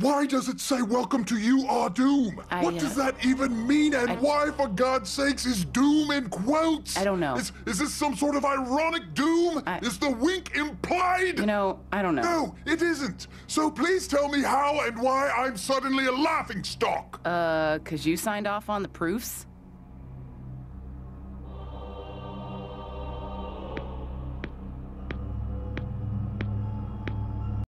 Why does it say welcome to you are doom? I, what uh, does that even mean? And I- why, for God's sakes, is doom in quotes? I don't know. Is, is this some sort of ironic doom? I- is the wink implied? You know, I don't know. no, it isn't. So please tell me how and why I'm suddenly a laughing stock. Uh, cause you signed off on the proofs?